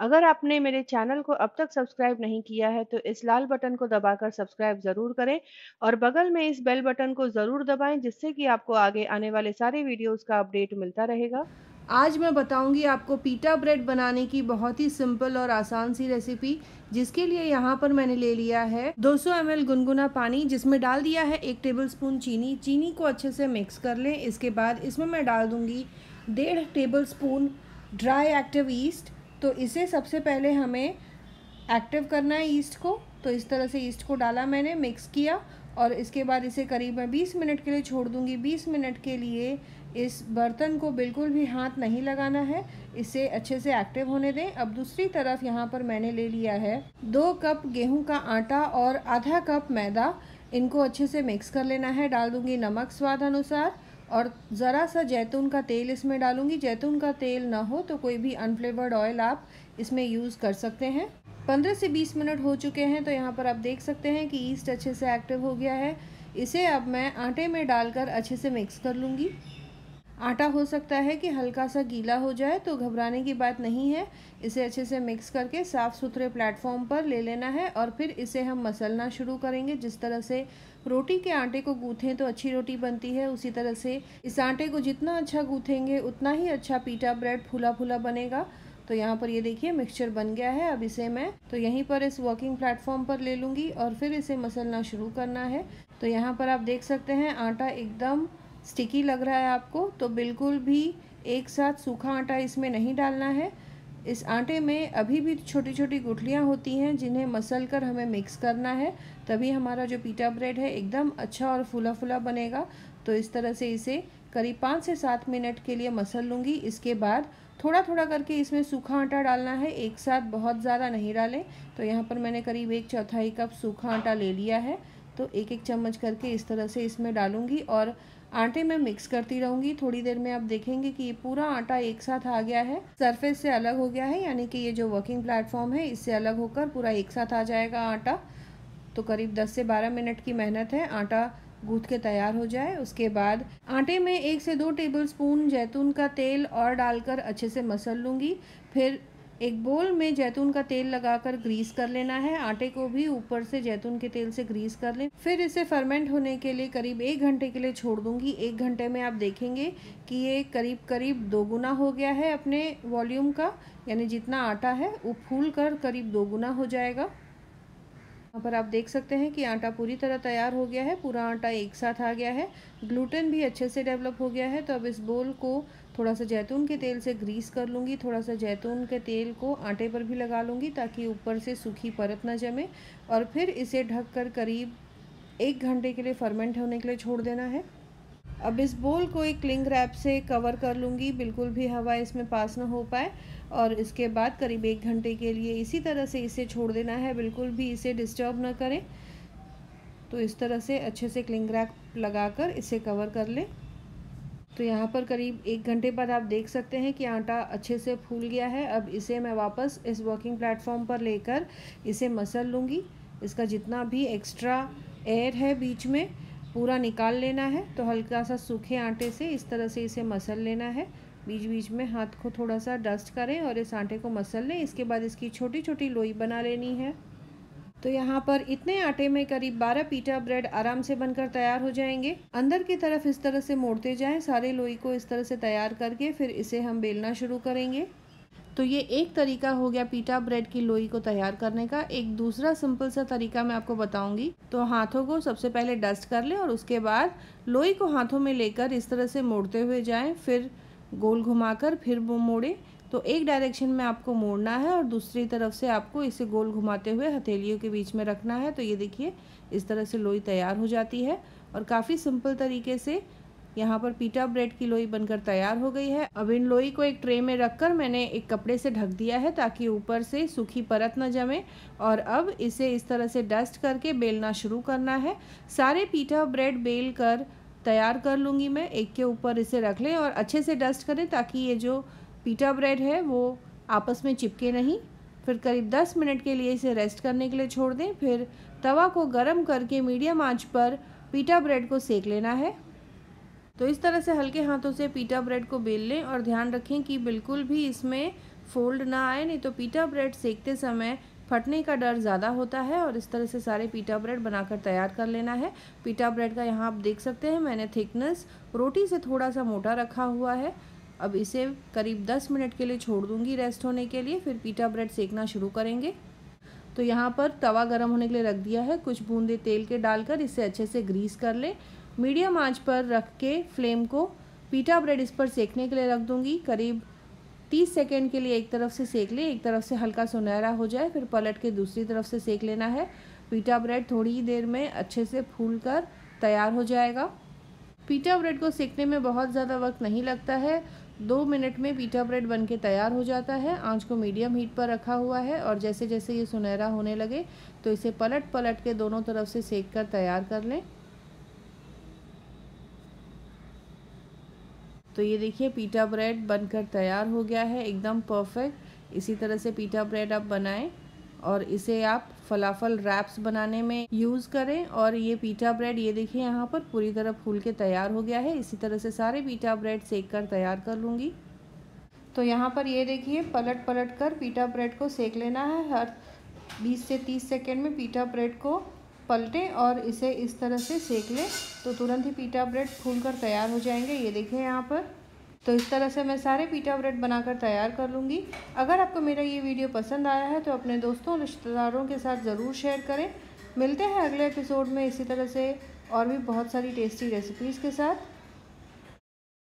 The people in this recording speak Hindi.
अगर आपने मेरे चैनल को अब तक सब्सक्राइब नहीं किया है तो इस लाल बटन को दबाकर सब्सक्राइब ज़रूर करें और बगल में इस बेल बटन को ज़रूर दबाएँ, जिससे कि आपको आगे आने वाले सारे वीडियोस का अपडेट मिलता रहेगा। आज मैं बताऊँगी आपको पीटा ब्रेड बनाने की बहुत ही सिंपल और आसान सी रेसिपी, जिसके लिए यहाँ पर मैंने ले लिया है 200 सौ गुनगुना पानी, जिसमें डाल दिया है एक टेबलस्पून चीनी। चीनी को अच्छे से मिक्स कर लें, इसके बाद इसमें मैं डाल दूँगी डेढ़ tablespoon dry active yeast तो इसे सबसे पहले हमें एक्टिव करना है ईस्ट को। तो इस तरह से ईस्ट को डाला मैंने मिक्स किया और इसके बाद इसे करीब मैं 20 मिनट के लिए छोड़ दूँगी। 20 मिनट के लिए इस बर्तन को बिल्कुल भी हाथ नहीं लगाना है। इसे अच्छे से एक्टिव होने दें। अब दूसरी तरफ़ यहाँ पर मैंने ले लिया है दो कप गेहूँ का आटा और आधा कप मैदा। इनको अच्छे से मिक्स कर लेना है। डाल दूँगी नमक स्वाद अनुसार। और ज़रा सा जैतून का तेल इसमें डालूँगी। जैतून का तेल ना हो तो कोई भी अनफ्लेवर्ड ऑयल आप इसमें यूज़ कर सकते हैं। पंद्रह से बीस मिनट हो चुके हैं तो यहाँ पर आप देख सकते हैं कि ईस्ट अच्छे से एक्टिव हो गया है। इसे अब मैं आटे में डालकर अच्छे से मिक्स कर लूँगी। आटा हो सकता है कि हल्का सा गीला हो जाए तो घबराने की बात नहीं है। इसे अच्छे से मिक्स करके साफ़ सुथरे प्लेटफॉर्म पर ले लेना है और फिर इसे हम मसलना शुरू करेंगे। जिस तरह से रोटी के आटे को गूँथें तो अच्छी रोटी बनती है। उसी तरह से इस आटे को जितना अच्छा गूँथेंगे, उतना ही अच्छा पीटा ब्रेड फूला फूला बनेगा। तो यहाँ पर ये देखिए मिक्सचर बन गया है। अब इसे मैं तो यहीं पर इस वर्किंग प्लेटफॉर्म पर ले लूँगी और फिर इसे मसलना शुरू करना है। तो यहाँ पर आप देख सकते हैं, आटा एकदम स्टिकी लग रहा है आपको तो बिल्कुल भी एक साथ सूखा आटा इसमें नहीं डालना है। इस आटे में अभी भी छोटी छोटी गुठलियाँ होती हैं, जिन्हें मसल कर हमें मिक्स करना है। तभी हमारा जो पीटा ब्रेड है एकदम अच्छा और फूला फूला बनेगा। तो इस तरह से इसे करीब पाँच से सात मिनट के लिए मसल लूँगी। इसके बाद थोड़ा थोड़ा करके इसमें सूखा आटा डालना है। एक साथ बहुत ज़्यादा नहीं डालें। तो यहाँ पर मैंने करीब एक चौथाई कप सूखा आटा ले लिया है। तो एक एक चम्मच करके इस तरह से इसमें डालूँगी और आटे में मिक्स करती रहूँगी। थोड़ी देर में आप देखेंगे कि ये पूरा आटा एक साथ आ गया है। सरफेस से अलग हो गया है, यानी कि ये जो वर्किंग प्लेटफॉर्म है, इससे अलग होकर पूरा एक साथ आ जाएगा आटा। तो करीब 10 से 12 मिनट की मेहनत है, आटा गूँथ के तैयार हो जाए। उसके बाद आटे में एक से दो टेबल स्पून जैतून का तेल और डालकर अच्छे से मसल लूँगी। फिर एक बोल में जैतून का तेल लगाकर ग्रीस कर लेना है। आटे को भी ऊपर से जैतून के तेल से ग्रीस कर लें। फिर इसे फर्मेंट होने के लिए करीब एक घंटे के लिए छोड़ दूँगी। एक घंटे में आप देखेंगे कि ये करीब करीब दोगुना हो गया है अपने वॉल्यूम का। यानी जितना आटा है, वो फूल कर करीब दोगुना हो जाएगा। यहाँ पर आप देख सकते हैं कि आटा पूरी तरह तैयार हो गया है, पूरा आटा एक साथ आ गया है। ग्लूटेन भी अच्छे से डेवलप हो गया है तो अब इस बोल को थोड़ा सा जैतून के तेल से ग्रीस कर लूँगी थोड़ा सा जैतून के तेल को आटे पर भी लगा लूँगी ताकि ऊपर से सूखी परत ना जमे और फिर इसे ढक कर करीब एक घंटे के लिए फर्मेंट होने के लिए छोड़ देना है। अब इस बोल को एक क्लिंग रैप से कवर कर लूँगी। बिल्कुल भी हवा इसमें पास ना हो पाए। और इसके बाद करीब एक घंटे के लिए इसी तरह से इसे छोड़ देना है। बिल्कुल भी इसे डिस्टर्ब ना करें। तो इस तरह से अच्छे से क्लिंग रैप लगाकर इसे कवर कर लें। तो यहाँ पर करीब एक घंटे बाद आप देख सकते हैं कि आटा अच्छे से फूल गया है। अब इसे मैं वापस इस वर्किंग प्लेटफॉर्म पर लेकर इसे मसल लूँगी। इसका जितना भी एक्स्ट्रा एयर है बीच में पूरा निकाल लेना है तो हल्का सा सूखे आटे से इस तरह से इसे मसल लेना है। बीच बीच में हाथ को थोड़ा सा डस्ट करें और इस आटे को मसल लें। इसके बाद इसकी छोटी छोटी लोई बना लेनी है। तो यहाँ पर इतने आटे में करीब 12 पीटा ब्रेड आराम से बनकर तैयार हो जाएँगे। अंदर की तरफ़ इस तरह से मोड़ते जाएँ, सारे लोई को इस तरह से तैयार करके फिर इसे हम बेलना शुरू करेंगे। तो ये एक तरीका हो गया पीटा ब्रेड की लोई को तैयार करने का। एक दूसरा सिंपल सा तरीका मैं आपको बताऊँगी। तो हाथों को सबसे पहले डस्ट कर लें और उसके बाद लोई को हाथों में लेकर इस तरह से मोड़ते हुए जाएँ, फिर गोल घुमाकर फिर वो मोड़े। तो एक डायरेक्शन में आपको मोड़ना है और दूसरी तरफ़ से आपको इसे गोल घुमाते हुए हथेलियों के बीच में रखना है। तो ये देखिए, इस तरह से लोई तैयार हो जाती है और काफ़ी सिंपल तरीके से यहाँ पर पीटा ब्रेड की लोई बनकर तैयार हो गई है। अब इन लोई को एक ट्रे में रखकर मैंने एक कपड़े से ढक दिया है ताकि ऊपर से सूखी परत न जमे और अब इसे इस तरह से डस्ट करके बेलना शुरू करना है। सारे पीटा ब्रेड बेल कर तैयार कर लूँगी मैं। एक के ऊपर इसे रख लें और अच्छे से डस्ट करें ताकि ये जो पीटा ब्रेड है वो आपस में चिपके नहीं। फिर करीब 10 मिनट के लिए इसे रेस्ट करने के लिए छोड़ दें। फिर तवा को गर्म करके मीडियम आँच पर पीटा ब्रेड को सेक लेना है। तो इस तरह से हल्के हाथों से पीटा ब्रेड को बेल लें और ध्यान रखें कि बिल्कुल भी इसमें फोल्ड ना आए, नहीं तो पीटा ब्रेड सेकते समय फटने का डर ज़्यादा होता है और इस तरह से सारे पीटा ब्रेड बनाकर तैयार कर लेना है। पीटा ब्रेड का यहाँ आप देख सकते हैं, मैंने थिकनेस रोटी से थोड़ा सा मोटा रखा हुआ है। अब इसे करीब 10 मिनट के लिए छोड़ दूँगी रेस्ट होने के लिए, फिर पीटा ब्रेड सेकना शुरू करेंगे। तो यहाँ पर तवा गर्म होने के लिए रख दिया है। कुछ बूंदे तेल के डालकर इसे अच्छे से ग्रीस कर ले। मीडियम आँच पर रख के फ्लेम को पीटा ब्रेड इस पर सेकने के लिए रख दूँगी। करीब तीस सेकेंड के लिए एक तरफ़ से सेक ले, एक तरफ़ से हल्का सुनहरा हो जाए, फिर पलट के दूसरी तरफ़ से सेक लेना है। पीटा ब्रेड थोड़ी ही देर में अच्छे से फूल कर तैयार हो जाएगा। पीटा ब्रेड को सेकने में बहुत ज़्यादा वक्त नहीं लगता है। दो मिनट में पीटा ब्रेड बन के तैयार हो जाता है। आँच को मीडियम हीट पर रखा हुआ है और जैसे जैसे ये सुनहरा होने लगे तो इसे पलट पलट के दोनों तरफ़ से सेक कर तैयार कर लें। तो ये देखिए पीटा ब्रेड बनकर तैयार हो गया है, एकदम परफेक्ट इसी तरह से पीटा ब्रेड आप बनाएँ और इसे आप फलाफल रैप्स बनाने में यूज़ करें और ये पीटा ब्रेड, ये देखिए, यहाँ पर पूरी तरह फूल के तैयार हो गया है। इसी तरह से सारे पीटा ब्रेड सेक कर तैयार कर लूँगी। तो यहाँ पर ये देखिए पलट पलट कर पीटा ब्रेड को सेक लेना है। हर 20 से 30 सेकेंड में पीटा ब्रेड को पलटें और इसे इस तरह से सेक लें तो तुरंत ही पीटा ब्रेड फूल कर तैयार हो जाएँगे। ये देखें यहाँ पर। तो इस तरह से मैं सारे पीटा ब्रेड बनाकर तैयार कर लूँगी। अगर आपको मेरा ये वीडियो पसंद आया है तो अपने दोस्तों रिश्तेदारों के साथ ज़रूर शेयर करें। मिलते हैं अगले एपिसोड में। इसी तरह से और भी बहुत सारी टेस्टी रेसिपीज़ के साथ।